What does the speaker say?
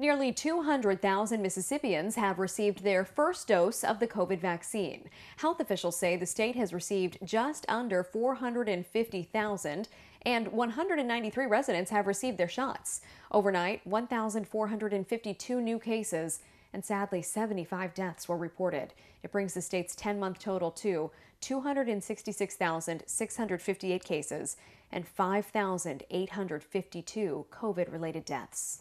Nearly 200,000 Mississippians have received their first dose of the COVID vaccine. Health officials say the state has received just under 450,000 and 193 residents have received their shots. Overnight, 1,452 new cases and sadly 75 deaths were reported. It brings the state's 10-month total to 266,658 cases and 5,852 COVID-related deaths.